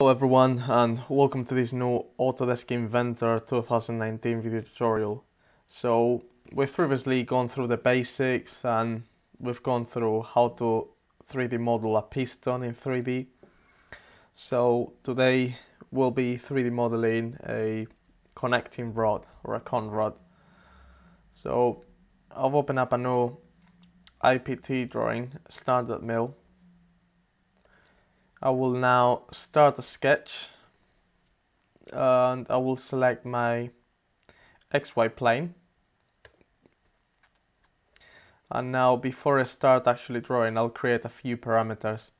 Hello everyone and welcome to this new Autodesk Inventor 2019 video tutorial. So we've previously gone through the basics and we've gone through how to 3D model a piston in 3D. So today we'll be 3D modeling a connecting rod or a con rod. So I've opened up a new IPT drawing, standard mill. I will now start a sketch and I will select my XY plane. And now before I start actually drawing, I'll create a few parameters.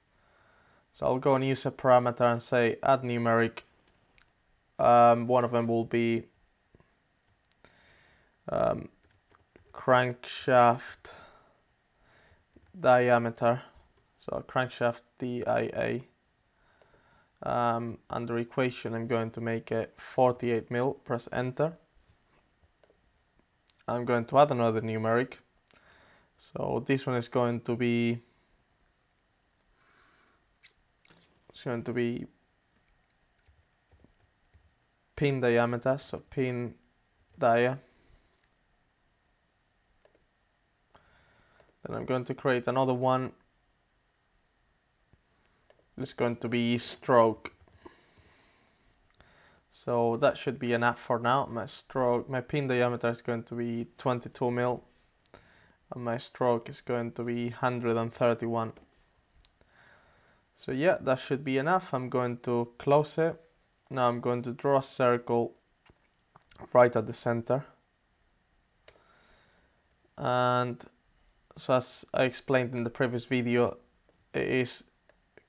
So I'll go and use a parameter and say add numeric. Um, one of them will be um, crankshaft diameter so crankshaft DIA um, under equation I'm going to make it 48 mil press enter I'm going to add another numeric so this one is going to be it's going to be pin diameter so pin dia Then I'm going to create another one. It's going to be stroke. So that should be enough for now. My stroke, my pin diameter is going to be 22 mil. And my stroke is going to be 131. So yeah, that should be enough. I'm going to close it. Now I'm going to draw a circle right at the center. And so as I explained in the previous video, it is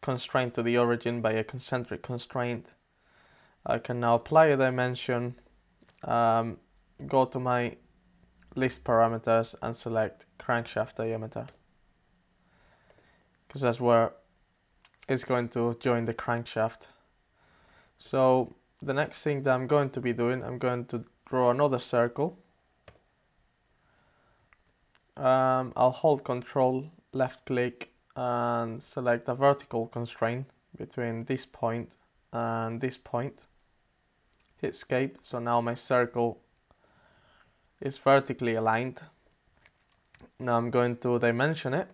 constrained to the origin by a concentric constraint. I can now apply a dimension, um, go to my list parameters and select crankshaft diameter because that's where it's going to join the crankshaft. So the next thing that I'm going to be doing, I'm going to draw another circle um, I'll hold control left click and select a vertical constraint between this point and this point. Hit escape so now my circle is vertically aligned. Now I'm going to dimension it.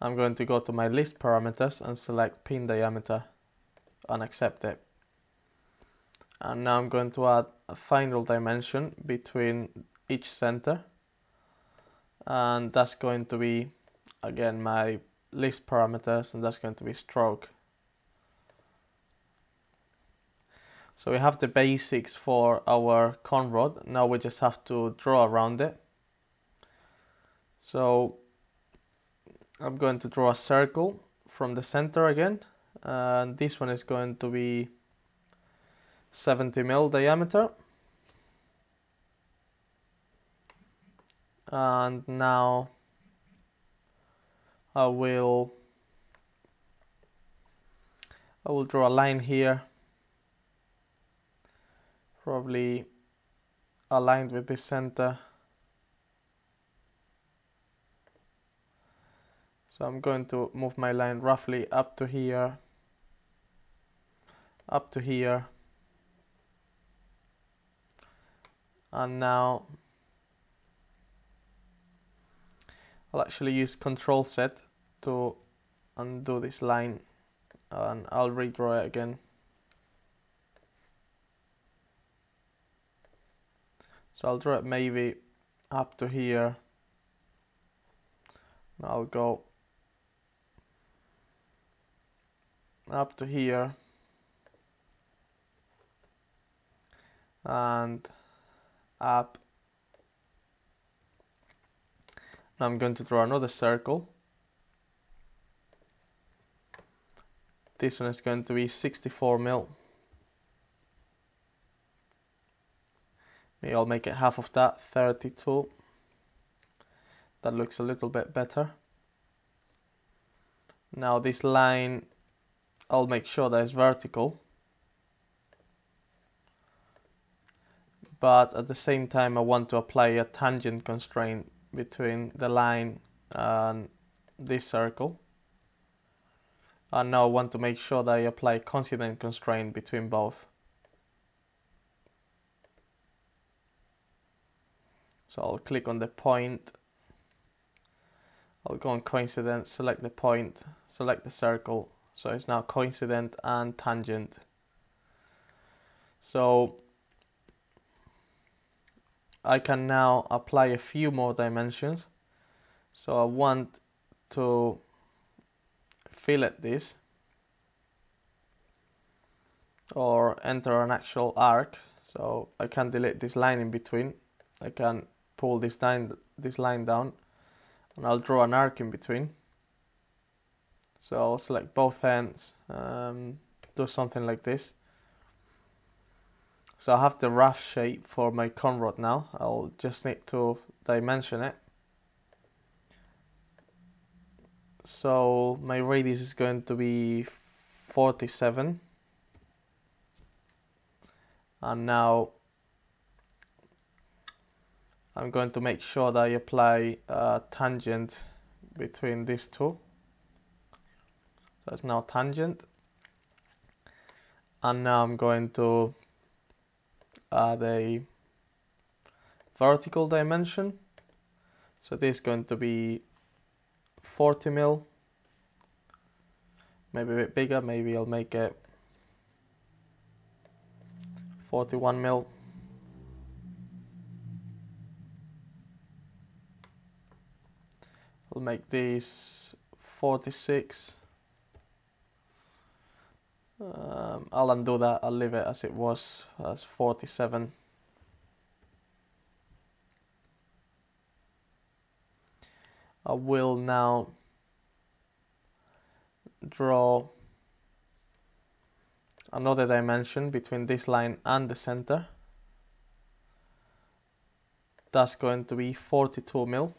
I'm going to go to my list parameters and select pin diameter and accept it. And now I'm going to add a final dimension between each center. And that's going to be again my list parameters and that's going to be stroke. So we have the basics for our con rod. Now we just have to draw around it. So I'm going to draw a circle from the center again and this one is going to be 70 mil diameter. And now I will I will draw a line here. Probably aligned with the center. So I'm going to move my line roughly up to here up to here. And now I'll actually use control Z to undo this line and I'll redraw it again. So I'll draw it maybe up to here. I'll go up to here. And up Now I'm going to draw another circle. This one is going to be 64 mil. Maybe I'll make it half of that, 32. That looks a little bit better. Now this line, I'll make sure that it's vertical. But at the same time I want to apply a tangent constraint between the line and this circle and now I want to make sure that I apply coincident constraint between both. So I'll click on the point, I'll go on coincident, select the point, select the circle, so it's now coincident and tangent. So I can now apply a few more dimensions. So I want to fillet this or enter an actual arc. So I can delete this line in between. I can pull this line, this line down and I'll draw an arc in between. So I'll select both ends, um, do something like this. So I have the rough shape for my conrod now. I'll just need to dimension it. So my radius is going to be 47. And now I'm going to make sure that I apply a tangent between these two. So it's now tangent. And now I'm going to add a vertical dimension. So this is going to be 40 mil, maybe a bit bigger, maybe I'll make it 41 mil. I'll make this 46. Um, I'll undo that, I'll leave it as it was, as 47. I will now draw another dimension between this line and the center. That's going to be 42 mil.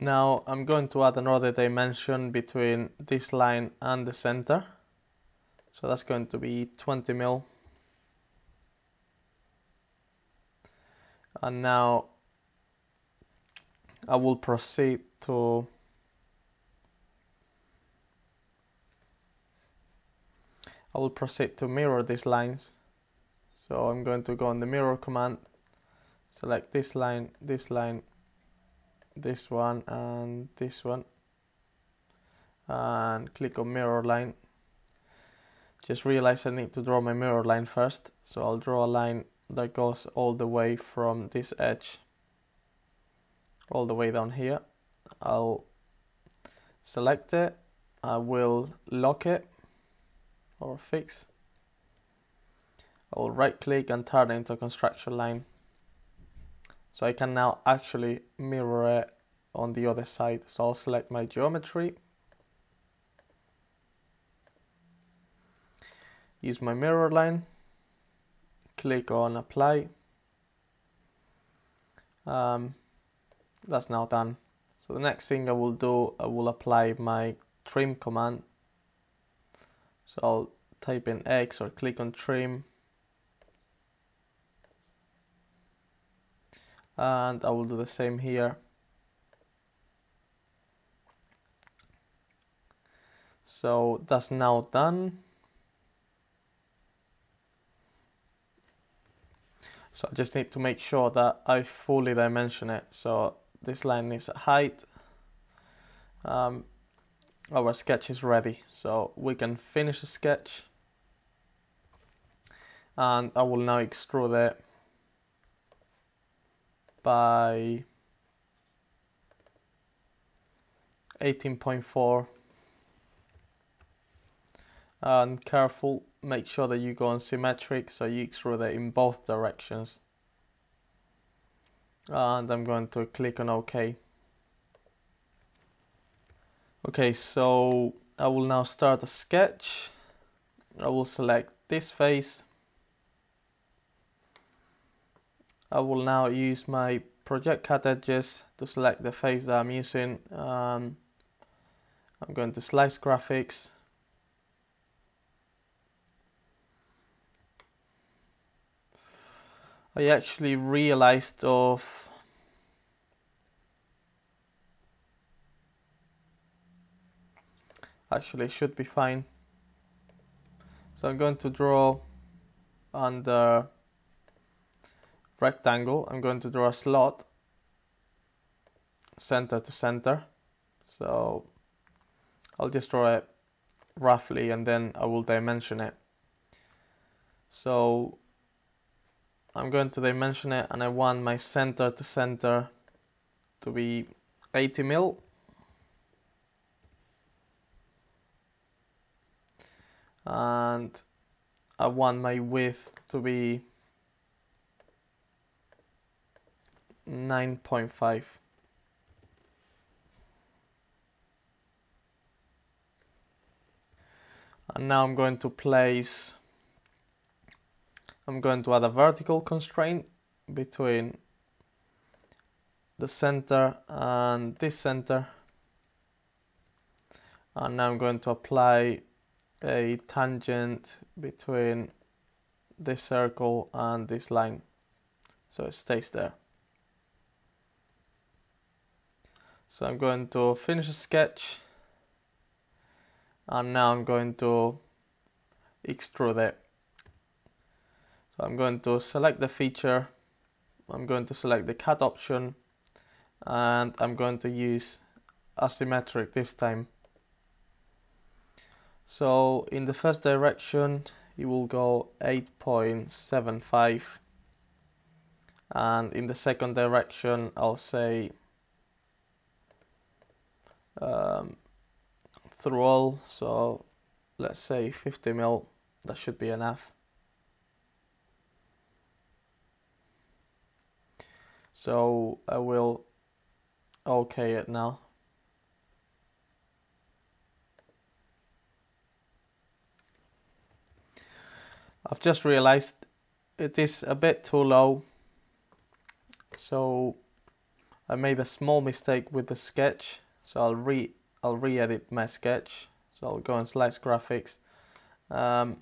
Now I'm going to add another dimension between this line and the center. So that's going to be 20 mil. And now I will proceed to I will proceed to mirror these lines. So I'm going to go on the mirror command, select this line, this line, this one and this one. And click on mirror line. Just realize I need to draw my mirror line first so I'll draw a line that goes all the way from this edge all the way down here. I'll select it. I will lock it or fix. I'll right click and turn it into a construction line so I can now actually mirror it on the other side. So I'll select my geometry, use my mirror line, click on apply. Um, that's now done. So the next thing I will do, I will apply my trim command. So I'll type in X or click on trim and I will do the same here. So that's now done. So I just need to make sure that I fully dimension it. So this line is height. Um, our sketch is ready. So we can finish the sketch. And I will now extrude it by 18.4 and careful make sure that you go on symmetric so you extrude it in both directions. And I'm going to click on OK. Okay so I will now start a sketch. I will select this face I will now use my project cut edges to select the face that I'm using. Um, I'm going to slice graphics. I actually realized of actually should be fine so I'm going to draw under rectangle I'm going to draw a slot center to center. So I'll just draw it roughly and then I will dimension it. So I'm going to dimension it and I want my center to center to be 80 mil. And I want my width to be 9.5 and now I'm going to place I'm going to add a vertical constraint between the center and this center. And now I'm going to apply a tangent between this circle and this line. So it stays there so I'm going to finish the sketch and now I'm going to extrude it. So I'm going to select the feature I'm going to select the cut option and I'm going to use asymmetric this time. So in the first direction it will go 8.75 and in the second direction I'll say um, through all. So let's say 50 mil that should be enough. So I will okay it now. I've just realized it is a bit too low. So I made a small mistake with the sketch so I'll re I'll re-edit my sketch. So I'll go and select graphics. Um,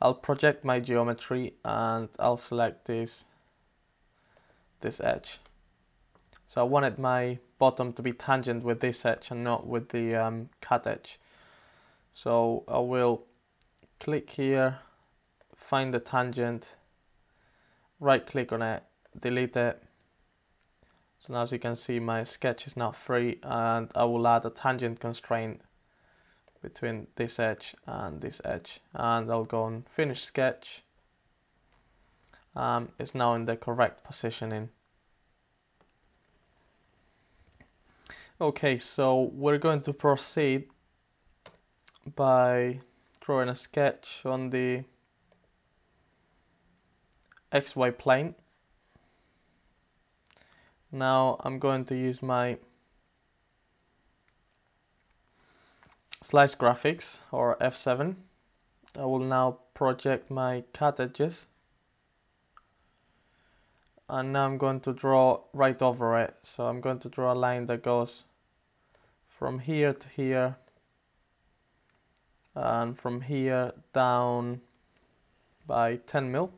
I'll project my geometry and I'll select this this edge. So I wanted my bottom to be tangent with this edge and not with the um, cut edge. So I will click here, find the tangent, right click on it, delete it. So as you can see my sketch is now free and I will add a tangent constraint between this edge and this edge and I'll go on finish sketch. Um, it's now in the correct positioning. Okay, so we're going to proceed by drawing a sketch on the XY plane. Now I'm going to use my slice graphics or F7. I will now project my cut edges and now I'm going to draw right over it. So I'm going to draw a line that goes from here to here and from here down by 10 mil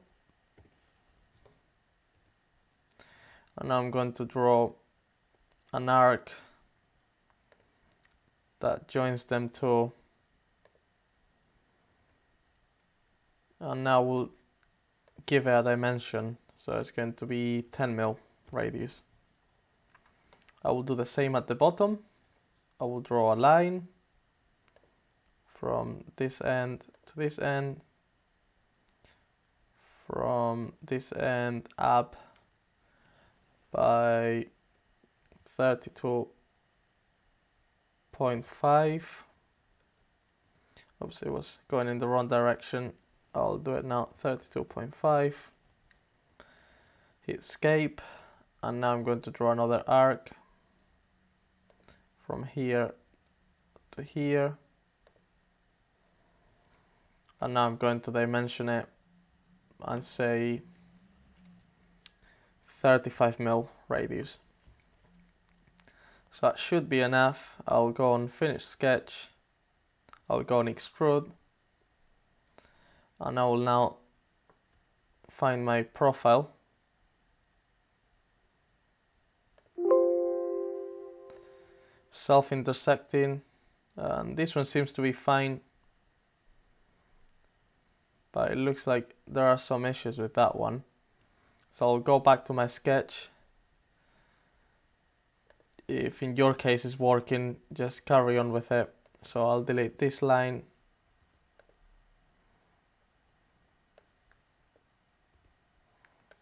and I'm going to draw an arc that joins them to and now we'll give it a dimension so it's going to be 10 mil radius. I will do the same at the bottom. I will draw a line from this end to this end from this end up by 32.5 oops it was going in the wrong direction. I'll do it now. 32.5 hit escape and now I'm going to draw another arc. From here to here. And now I'm going to dimension it and say 35 mil radius. So that should be enough. I'll go on finish sketch. I'll go on extrude. And I will now find my profile. Self-intersecting. And this one seems to be fine. But it looks like there are some issues with that one so I'll go back to my sketch. If in your case it's working just carry on with it. So I'll delete this line.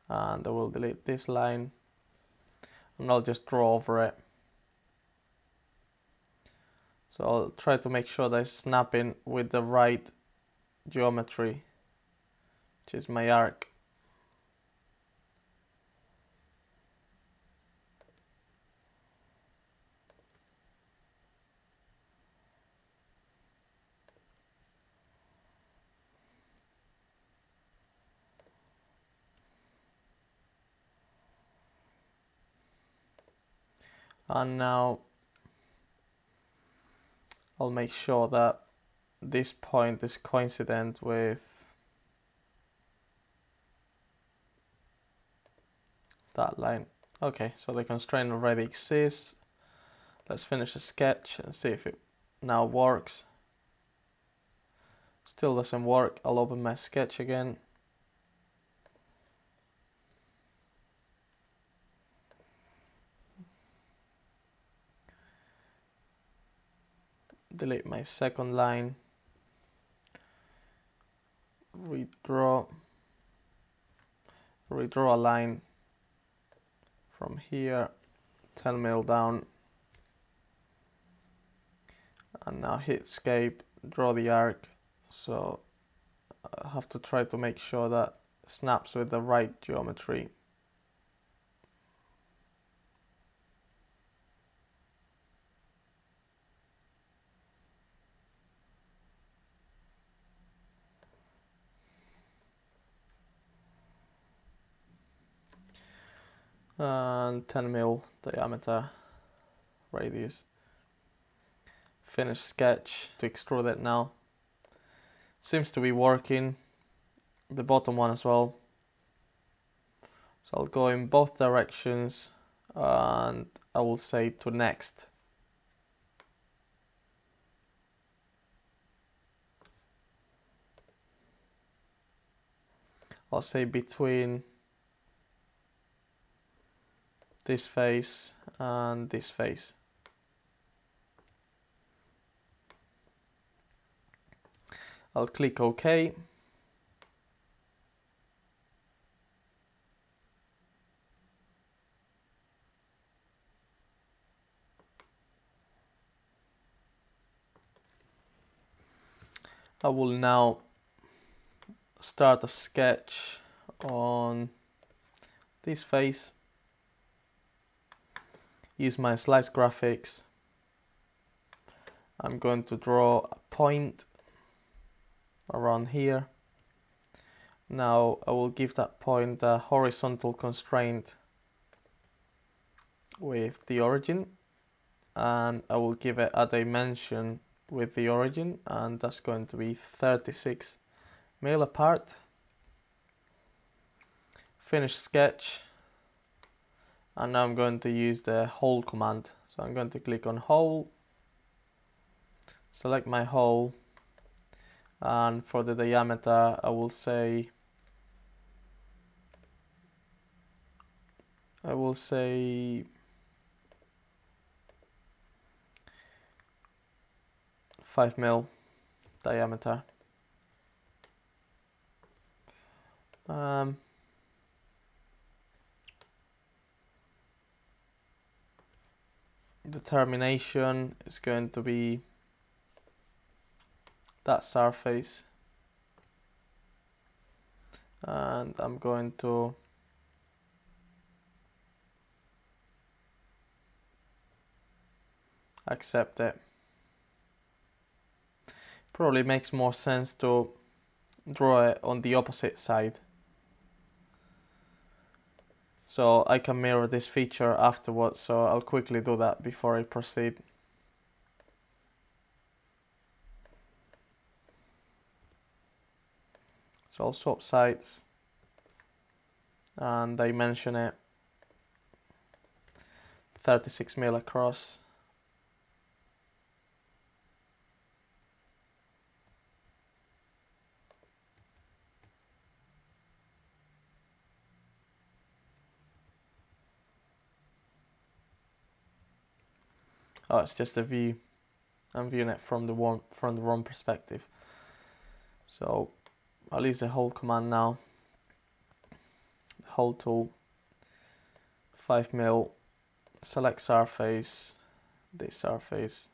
And I will delete this line. And I'll just draw over it. So I'll try to make sure that it's snapping with the right geometry which is my arc and now I'll make sure that this point is coincident with that line. Okay, so the constraint already exists. Let's finish the sketch and see if it now works. Still doesn't work. I'll open my sketch again. Delete my second line, redraw, redraw a line from here, 10 mil down, and now hit escape, draw the arc, so I have to try to make sure that snaps with the right geometry and 10 mil diameter radius. Finish sketch to extrude it now. Seems to be working. The bottom one as well. So I'll go in both directions and I will say to next. I'll say between this face and this face. I'll click OK. I will now start a sketch on this face use my slice graphics. I'm going to draw a point around here. Now I will give that point a horizontal constraint with the origin and I will give it a dimension with the origin and that's going to be 36 mil apart. Finish sketch and now I'm going to use the hole command. So I'm going to click on hole select my hole and for the diameter I will say I will say five mil diameter. Um, the termination is going to be that surface. And I'm going to accept it. Probably makes more sense to draw it on the opposite side so I can mirror this feature afterwards, so I'll quickly do that before I proceed. So I'll swap sides and dimension it 36 mil across Oh, it's just a view. I'm viewing it from the one from the wrong perspective. So I'll use the hole command now. Hole tool, 5 mil, select surface, this surface,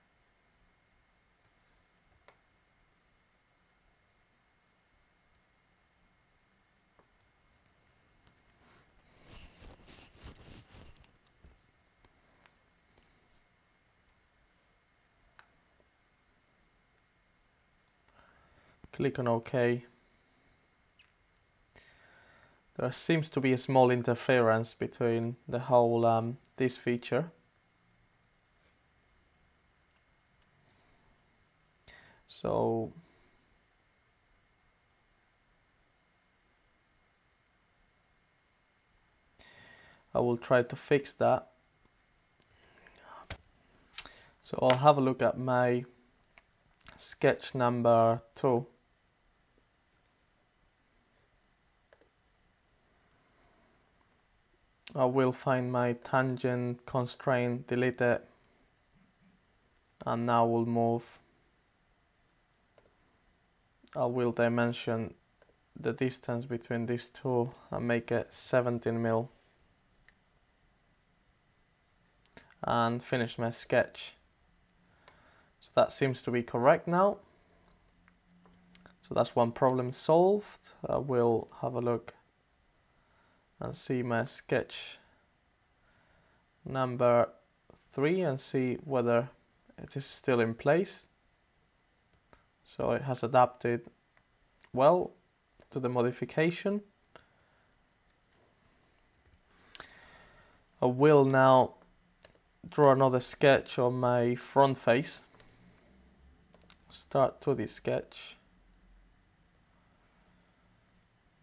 click on OK. There seems to be a small interference between the hole um, this feature. So I will try to fix that. So I'll have a look at my sketch number two. I will find my tangent constraint, delete it, and now we'll move. I will dimension the distance between these two and make it 17 mil and finish my sketch. So that seems to be correct now. So that's one problem solved. I will have a look and see my sketch number three and see whether it is still in place. So it has adapted well to the modification. I will now draw another sketch on my front face. Start to the sketch.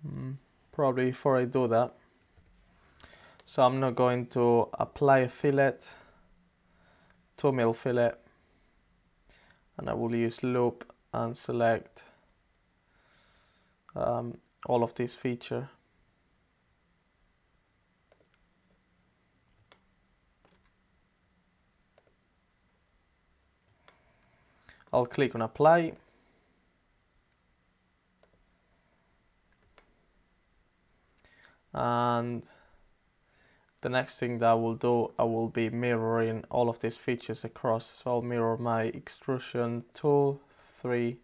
Mm, probably before I do that, so I'm not going to apply a fillet, 2 mil fillet, and I will use loop and select um, all of this feature. I'll click on apply and the next thing that I will do I will be mirroring all of these features across. So I'll mirror my extrusion 2 3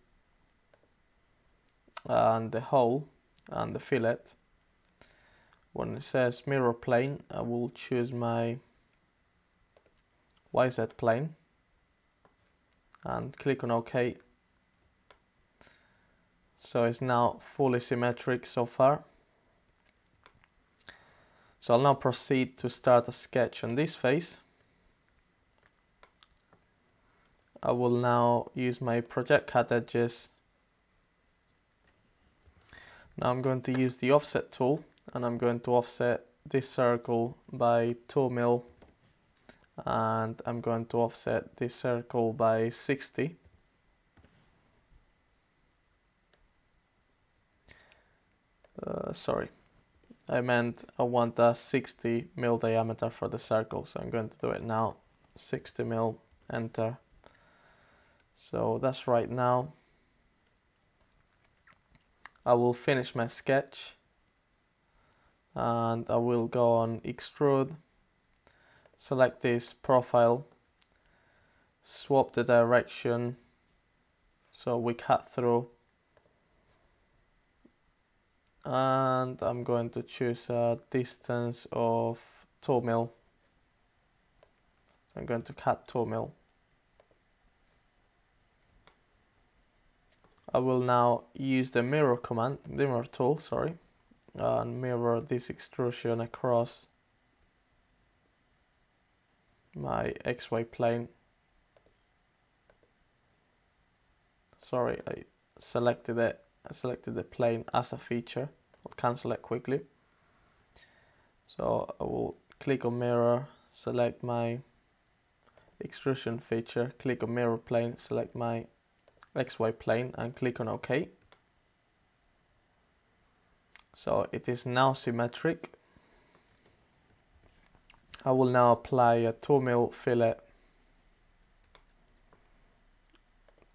and the hole and the fillet. When it says mirror plane I will choose my YZ plane and click on OK. So it's now fully symmetric so far so I'll now proceed to start a sketch on this face. I will now use my project cut edges. Now I'm going to use the offset tool and I'm going to offset this circle by 2 mil and I'm going to offset this circle by 60. Uh, sorry, I meant I want a 60 mil diameter for the circle, so I'm going to do it now. 60 mil, enter. So that's right now. I will finish my sketch and I will go on extrude, select this profile, swap the direction so we cut through and I'm going to choose a distance of 2 mil. I'm going to cut 2 mil. I will now use the mirror command, mirror tool, sorry, and mirror this extrusion across my XY plane. Sorry, I selected it I selected the plane as a feature. I'll cancel it quickly. So I will click on mirror, select my extrusion feature, click on mirror plane, select my XY plane and click on OK. So it is now symmetric. I will now apply a 2 mil fillet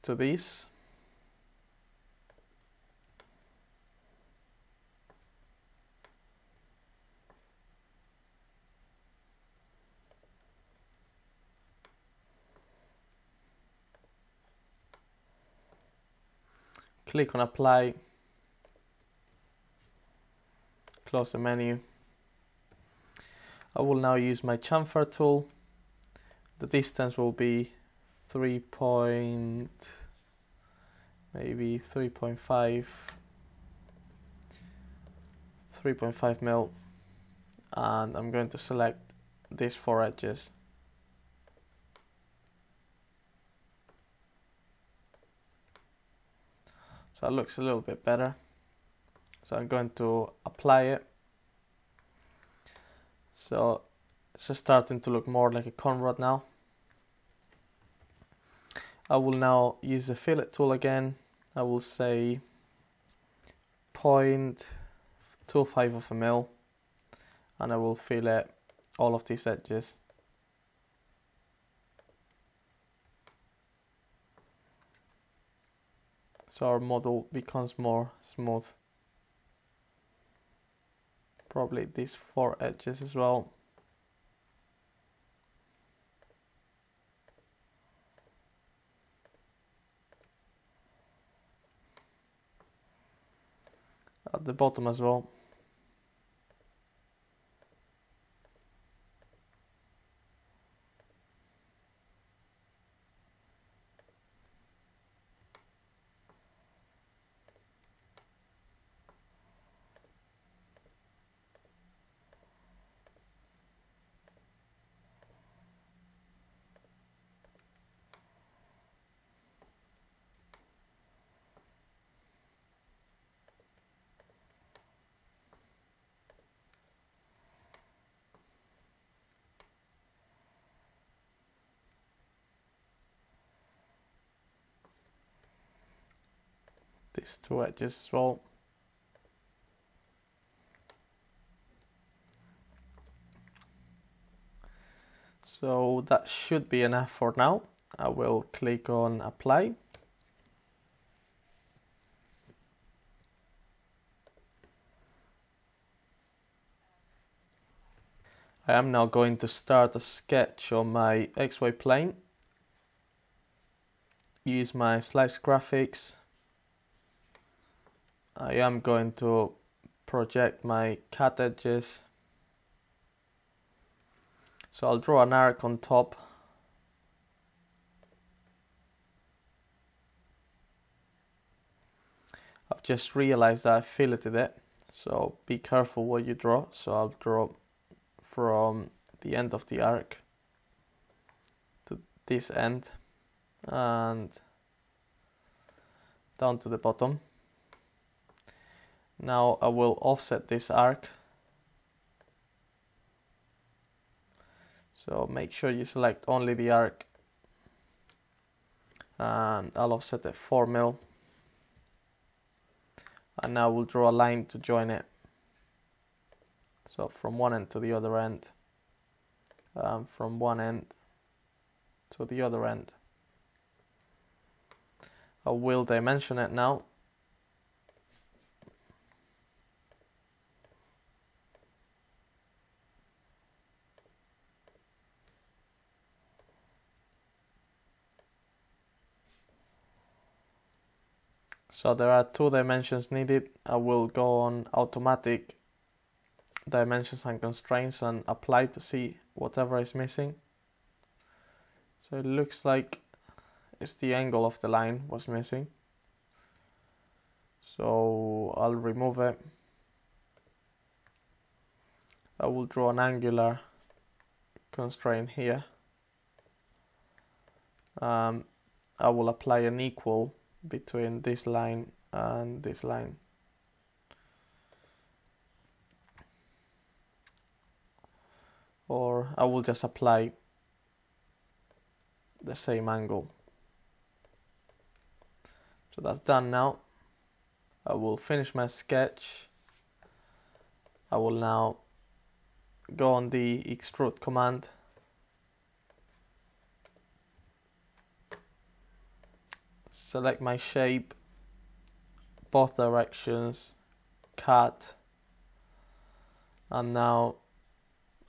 to this. Click on apply close the menu. I will now use my chamfer tool. The distance will be 3 point maybe 3.5 3.5 mil. And I'm going to select these four edges so it looks a little bit better. So I'm going to apply it. So it's starting to look more like a conrod now. I will now use the fillet tool again. I will say 0.25 of a mil and I will fillet all of these edges so our model becomes more smooth. Probably these four edges as well. At the bottom as well these two edges as well. So that should be enough for now. I will click on apply. I am now going to start a sketch on my XY plane. Use my slice graphics I am going to project my cut edges so I'll draw an arc on top. I've just realized that I filleted it so be careful what you draw. So I'll draw from the end of the arc to this end and down to the bottom now I will offset this arc. So make sure you select only the arc. And I'll offset it 4 mil. And now we'll draw a line to join it. So from one end to the other end. Um, from one end to the other end. I will dimension it now So there are two dimensions needed. I will go on automatic dimensions and constraints and apply to see whatever is missing. So it looks like it's the angle of the line was missing. So I'll remove it. I will draw an angular constraint here. Um, I will apply an equal between this line and this line. Or I will just apply the same angle. So that's done now. I will finish my sketch. I will now go on the extrude command select my shape, both directions, cut, and now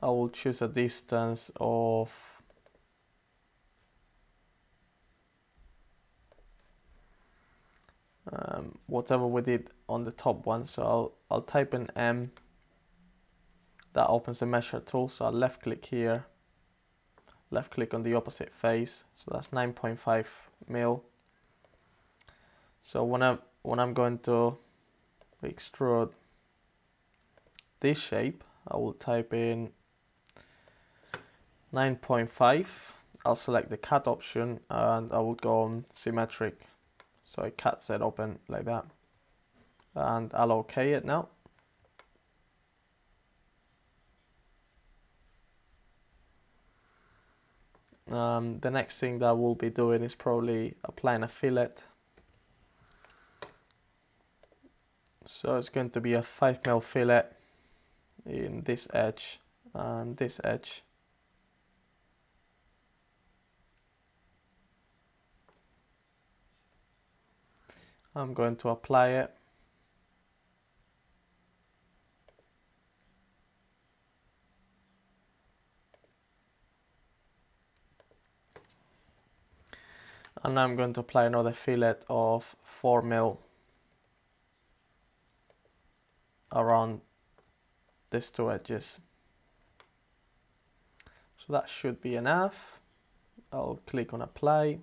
I will choose a distance of um, whatever we did on the top one. So I'll, I'll type in M. That opens the measure tool. So I'll left click here. Left click on the opposite face. So that's 9.5 mil so when I'm when I'm going to extrude this shape I will type in 9.5 I'll select the cut option and I will go on symmetric. So it cuts it open like that. And I'll OK it now. Um, the next thing that we'll be doing is probably applying a fillet so it's going to be a 5 mil fillet in this edge and this edge. I'm going to apply it. And I'm going to apply another fillet of 4 mil around these two edges. So that should be enough. I'll click on apply.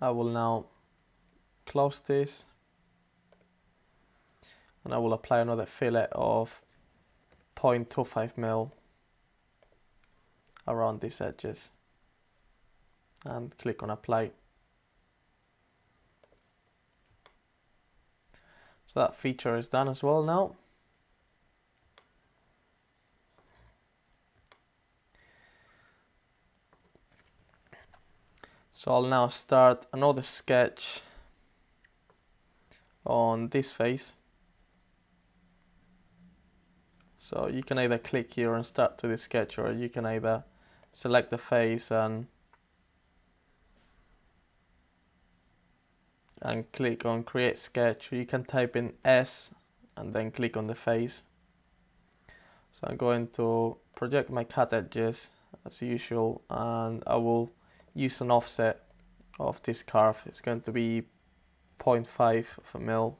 I will now close this. And I will apply another fillet of 0.25 mil around these edges. And click on apply so that feature is done as well now So I'll now start another sketch on this face. So you can either click here and start to the sketch or you can either select the face and and click on create sketch you can type in S and then click on the face so I'm going to project my cut edges as usual and I will use an offset of this curve. It's going to be 0.5 of a mil.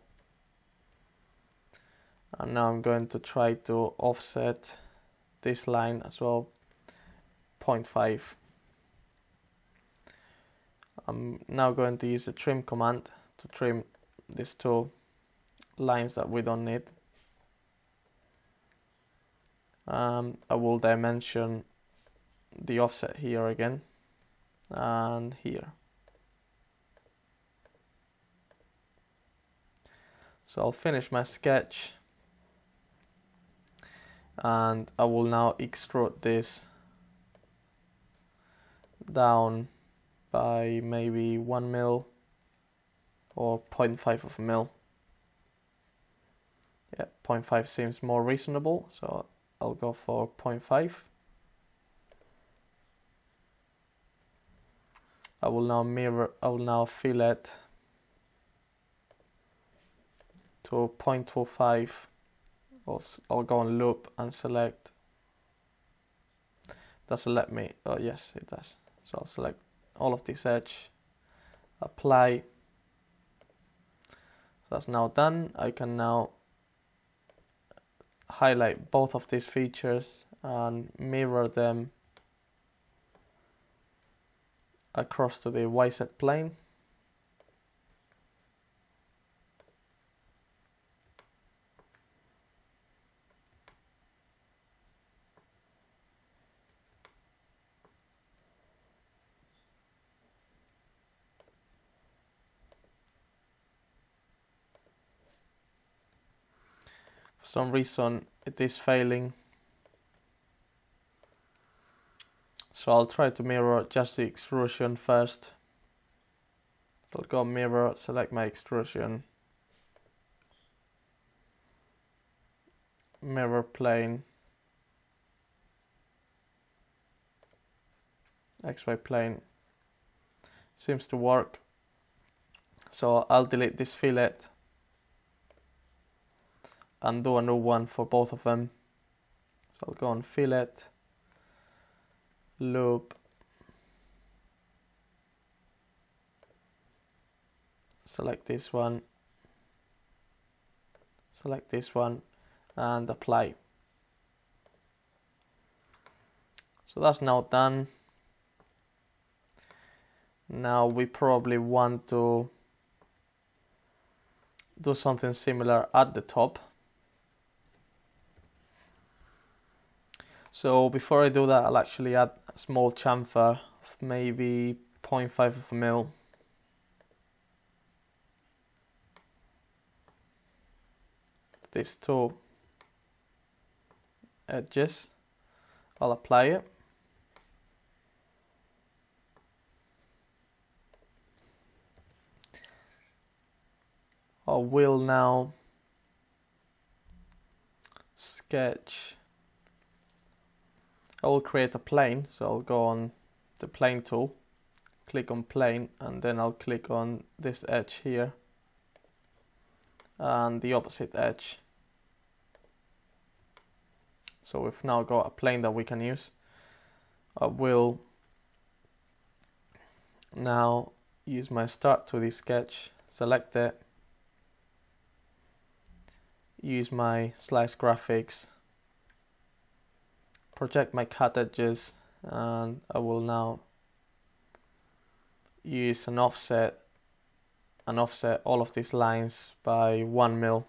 And now I'm going to try to offset this line as well, 0.5. I'm now going to use the trim command to trim these two lines that we don't need. Um, I will dimension the offset here again and here. So I'll finish my sketch and I will now extrude this down by maybe 1 mil or 0.5 of a mil. Yeah, 0.5 seems more reasonable, so I'll go for 0.5. I will now mirror, I will now fillet to 0.25 I'll, I'll go on loop and select does it let me oh yes it does so I'll select all of this edge apply so that's now done I can now highlight both of these features and mirror them across to the YZ plane. Some reason it is failing So I'll try to mirror just the extrusion first. So I'll go mirror, select my extrusion. Mirror plane. XY plane seems to work so I'll delete this fillet and do a new one for both of them. So I'll go on fillet loop select this one select this one and apply. So that's now done. Now we probably want to do something similar at the top so before I do that I'll actually add a small chamfer maybe 0.5 of a mil. These two edges. I'll apply it. I will now sketch I will create a plane so I'll go on the plane tool click on plane and then I'll click on this edge here and the opposite edge. So we've now got a plane that we can use. I will now use my start 2D sketch select it use my slice graphics project my cut edges and I will now use an offset and offset all of these lines by one mil.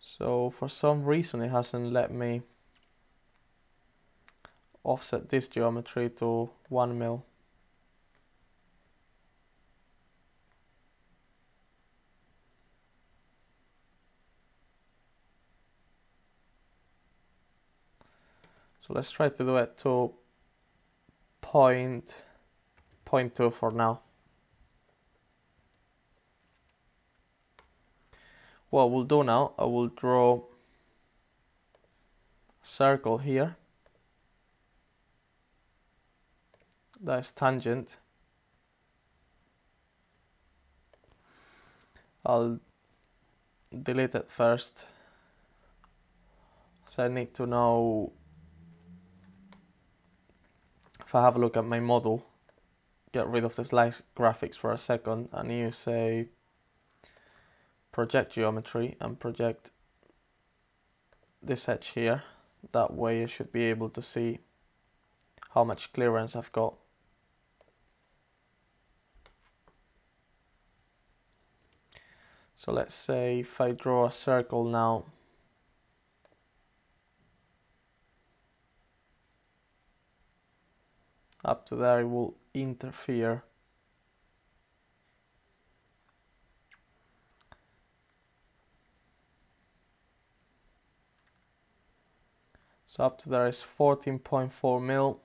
So for some reason it hasn't let me offset this geometry to 1 mil. So let's try to do it to point, point 2 for now. what we'll do now, I will draw circle here. That's tangent. I'll delete it first. So I need to know if I have a look at my model, get rid of the slice graphics for a second and use a project geometry and project this edge here that way you should be able to see how much clearance I've got so let's say if I draw a circle now. Up to there it will interfere. So up to there is 14.4 mil.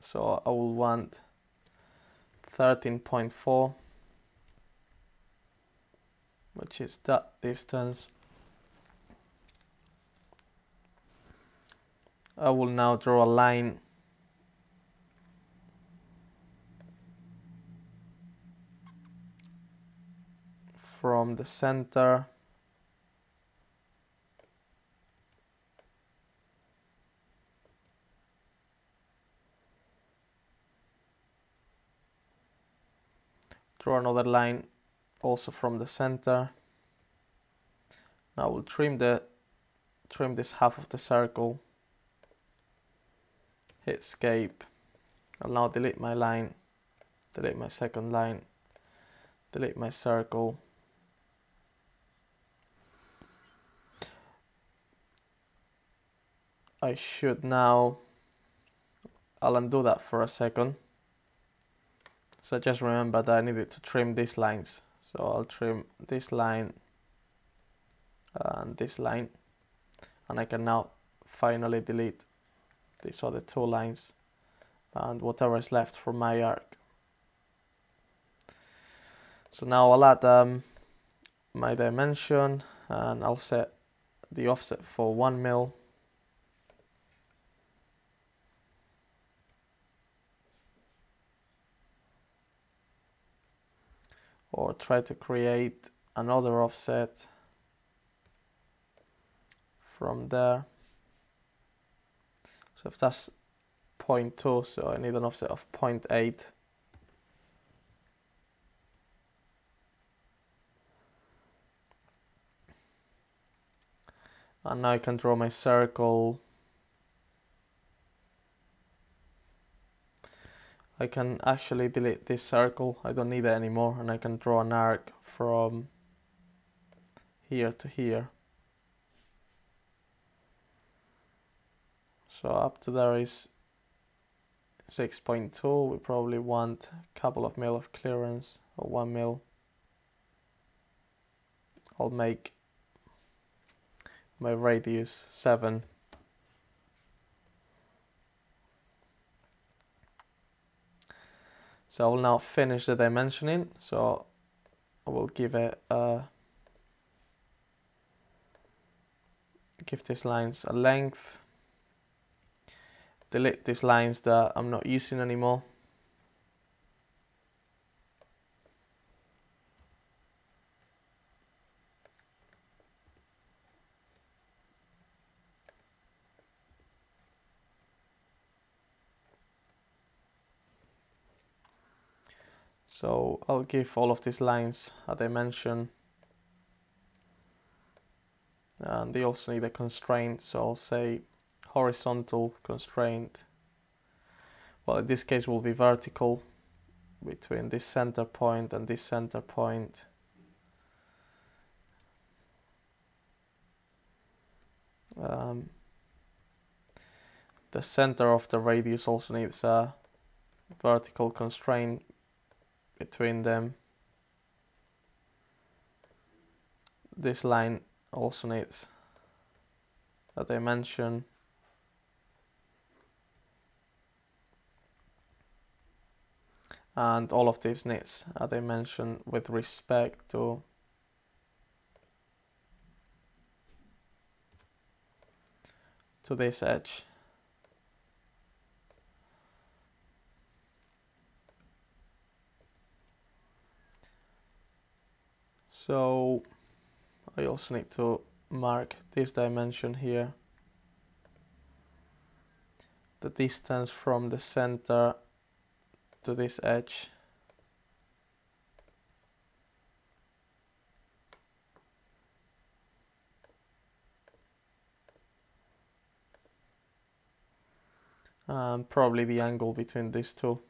So I will want 13.4, which is that distance. I will now draw a line. From the center. Draw another line also from the center. Now we'll trim the trim this half of the circle. Hit escape. I'll now delete my line. Delete my second line. Delete my circle. I should now I'll undo that for a second. So just remember that I needed to trim these lines so I'll trim this line and this line. And I can now finally delete these other two lines and whatever is left for my arc. So now I'll add um, my dimension and I'll set the offset for 1 mil or try to create another offset from there. So if that's 0.2 so I need an offset of 0.8 and now I can draw my circle I can actually delete this circle. I don't need it anymore and I can draw an arc from here to here. So up to there is 6.2 we probably want a couple of mil of clearance or 1 mil. I'll make my radius 7 so I will now finish the dimensioning. So I will give it a give these lines a length. Delete these lines that I'm not using anymore So I'll give all of these lines a dimension and they also need a constraint so I'll say horizontal constraint. Well in this case will be vertical between this center point and this center point. Um, the center of the radius also needs a vertical constraint between them. This line also needs a dimension. And all of this needs a dimension with respect to to this edge. So I also need to mark this dimension here. The distance from the center to this edge. And probably the angle between these two.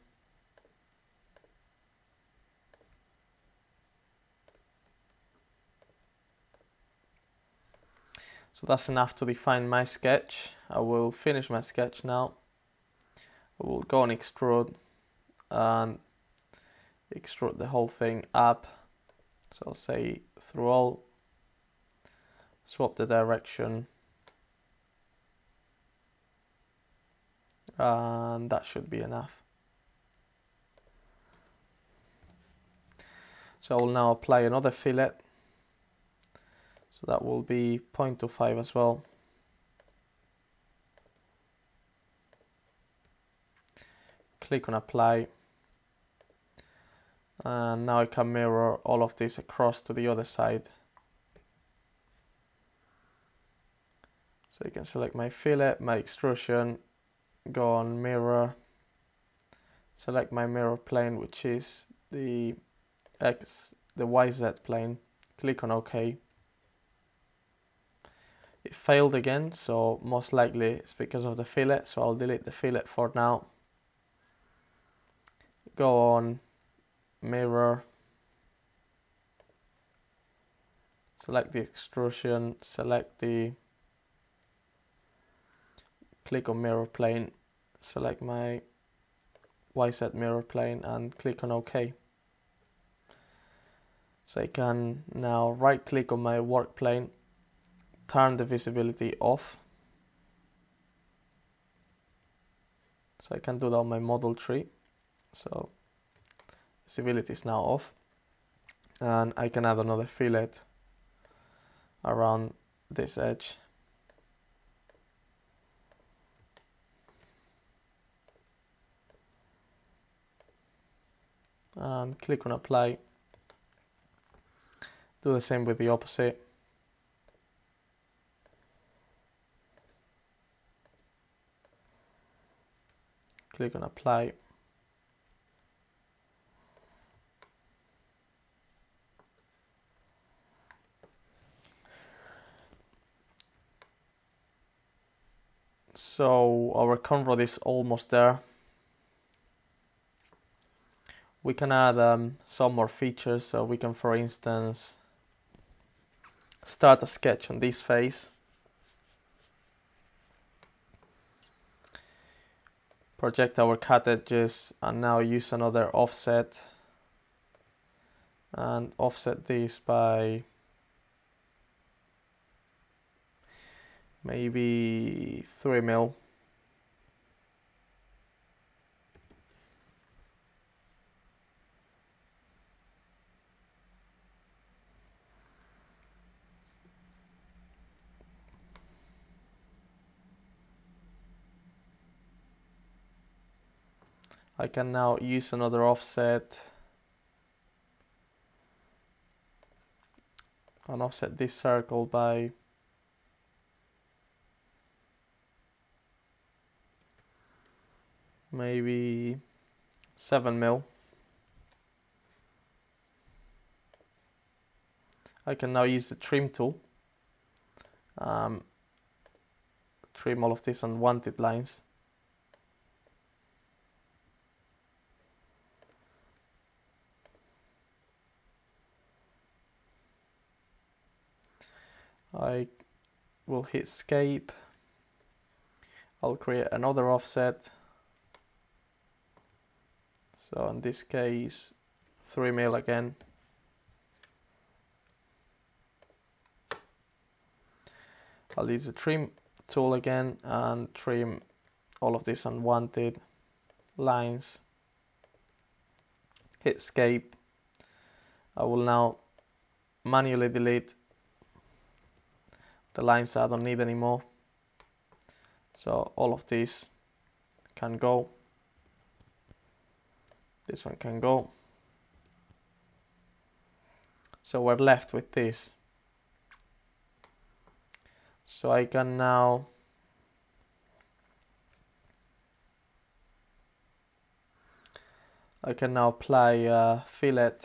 So that's enough to define my sketch. I will finish my sketch now. I will go and extrude and extrude the whole thing up. So I'll say through all, swap the direction. And that should be enough. So I will now apply another fillet so that will be 0.25 as well. Click on apply. And now I can mirror all of this across to the other side. So you can select my fillet, my extrusion, go on mirror, select my mirror plane, which is the X, the YZ plane, click on OK it failed again so most likely it's because of the fillet so I'll delete the fillet for now. Go on mirror. Select the extrusion select the click on mirror plane select my YZ mirror plane and click on OK. So I can now right click on my work plane turn the visibility off. So I can do that on my model tree. So visibility is now off. and I can add another fillet around this edge and click on apply do the same with the opposite click on apply. So our conrod is almost there. We can add um, some more features. So we can for instance start a sketch on this face project our cut edges and uh, now use another offset and offset this by maybe 3 mil I can now use another offset. And offset this circle by maybe 7 mil. I can now use the trim tool. Um, trim all of these unwanted lines I will hit escape. I'll create another offset. So in this case 3 mil again. I'll use the trim tool again and trim all of these unwanted lines. Hit escape. I will now manually delete the lines I don't need anymore. So all of these can go. This one can go. So we're left with this. So I can now I can now apply a fillet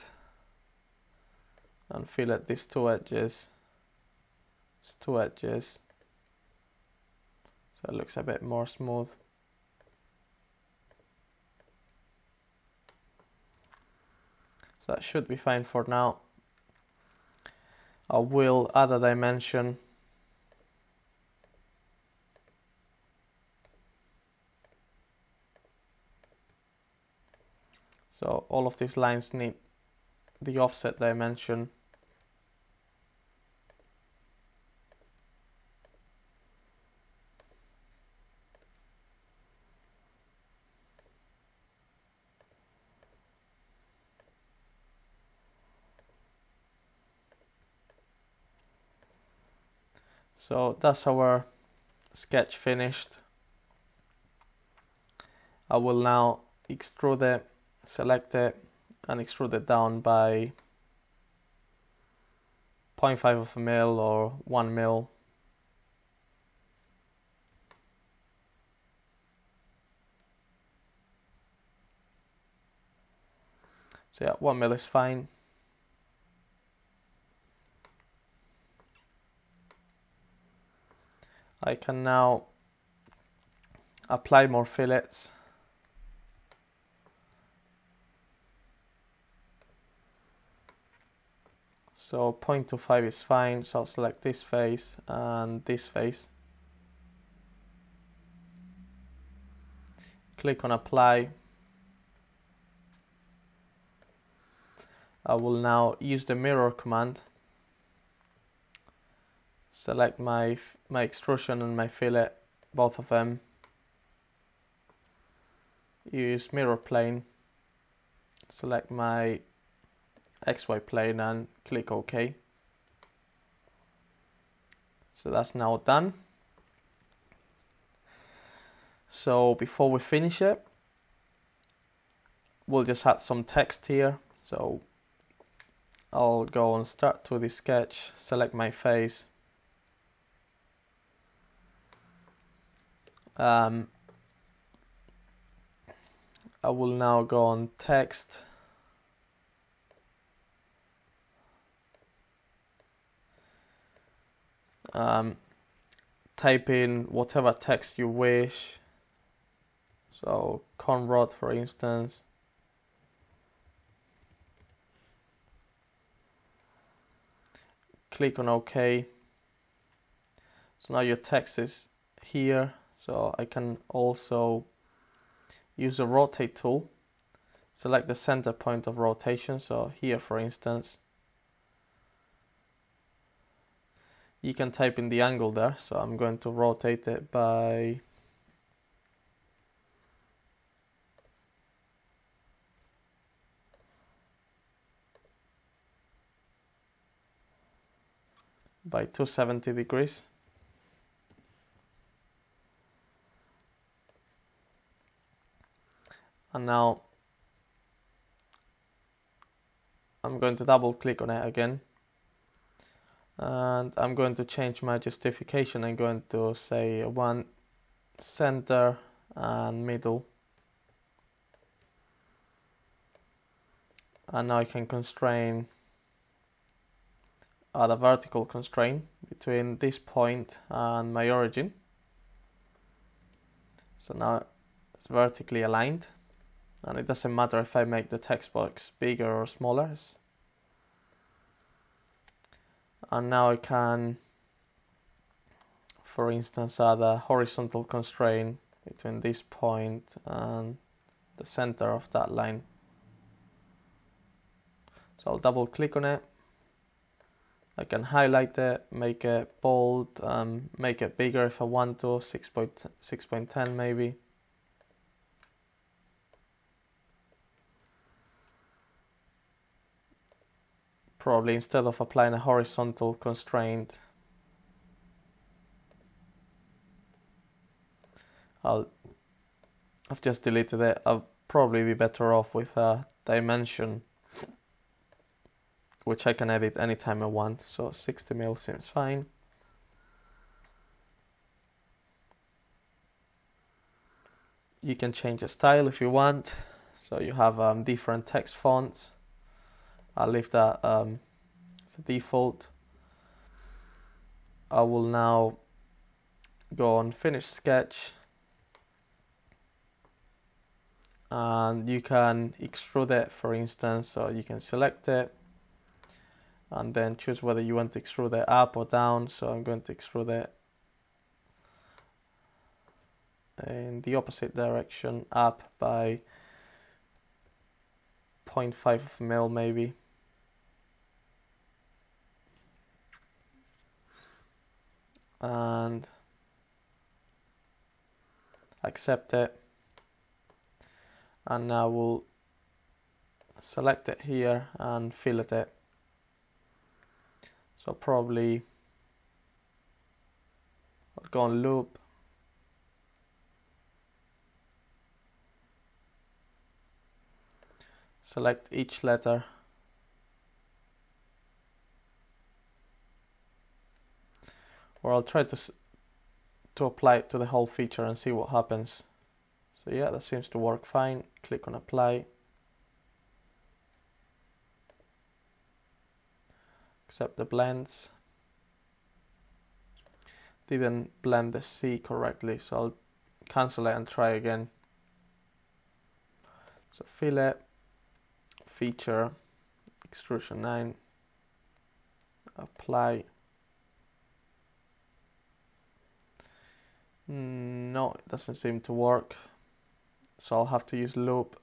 and fillet these two edges two edges so it looks a bit more smooth. So that should be fine for now. I will add a dimension. So all of these lines need the offset dimension So that's our sketch finished. I will now extrude it, select it and extrude it down by 0.5 of a mil or 1 mil. So yeah, 1 mil is fine. I can now apply more fillets. So 0.25 is fine so I'll select this face and this face. Click on apply. I will now use the mirror command. Select my my extrusion and my fillet both of them use mirror plane select my XY plane and click OK. So that's now done. So before we finish it, we'll just add some text here. So I'll go and start 2D sketch, select my face. Um, I will now go on text. Um, type in whatever text you wish. So Conrod, for instance. click on OK. So now your text is here. So I can also use a rotate tool. Select the center point of rotation. So here, for instance, you can type in the angle there. So I'm going to rotate it by by 270 degrees. And now I'm going to double click on it again and I'm going to change my justification. I'm going to say one center and middle and now I can constrain add a vertical constraint between this point and my origin. So now it's vertically aligned and it doesn't matter if I make the text box bigger or smaller. And now I can, for instance, add a horizontal constraint between this point and the center of that line. So I'll double click on it I can highlight it, make it bold, um, make it bigger if I want to, 6.10 maybe. Probably instead of applying a horizontal constraint, I'll, I've just deleted it. I'll probably be better off with a dimension which I can edit anytime I want. So 60 mil seems fine. You can change the style if you want. So you have um, different text fonts. I'll leave that um, as a default. I will now go on finish sketch. And you can extrude it for instance so you can select it. And then choose whether you want to extrude it up or down so I'm going to extrude it in the opposite direction up by 0.5 mil maybe and accept it and now we'll select it here and fillet it so probably I'll go on loop. Select each letter. Or I'll try to to apply it to the whole feature and see what happens. So yeah, that seems to work fine. Click on apply. accept the blends didn't blend the C correctly so I'll cancel it and try again so fillet feature extrusion 9 apply Mm, no it doesn't seem to work so I'll have to use loop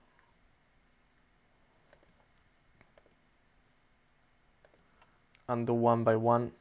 and do one by one.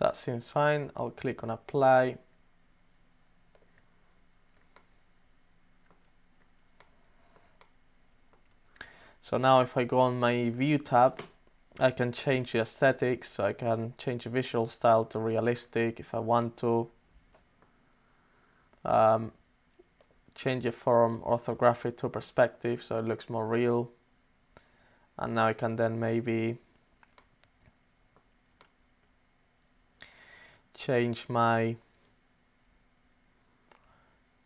That seems fine. I'll click on apply. So now if I go on my view tab, I can change the aesthetics, so I can change the visual style to realistic if I want to. Um, change it from orthographic to perspective so it looks more real. And now I can then maybe change my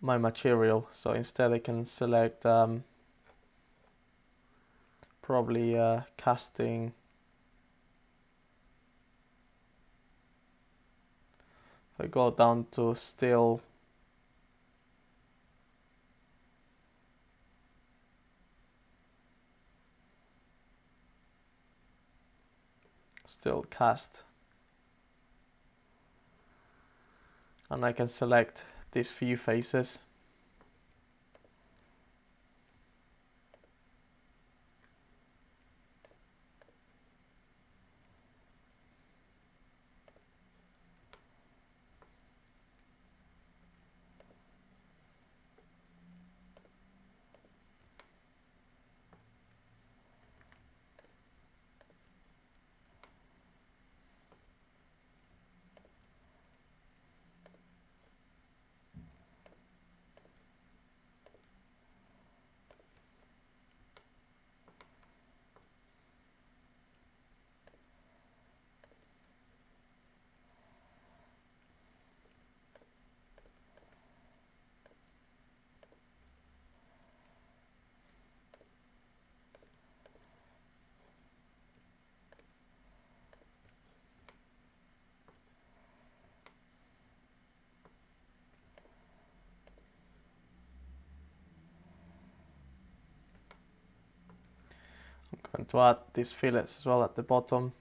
my material. So instead I can select um, probably uh, casting if I go down to steel steel cast and I can select these few faces going to add these fillets as well at the bottom.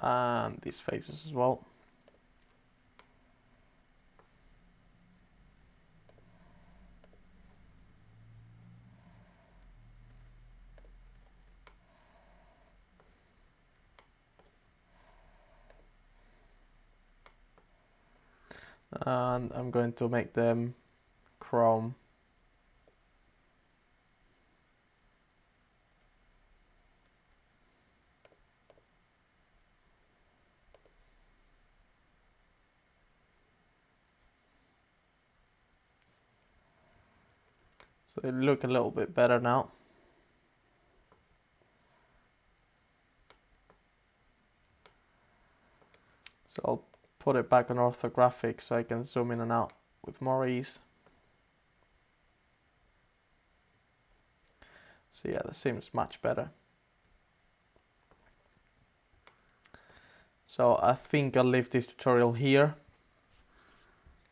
And these faces as well. and I'm going to make them chrome they look a little bit better now. So I'll put it back on orthographic so I can zoom in and out with more ease. So yeah, that seems much better. So I think I'll leave this tutorial here.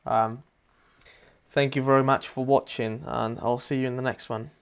Um, Thank you very much for watching and I'll see you in the next one.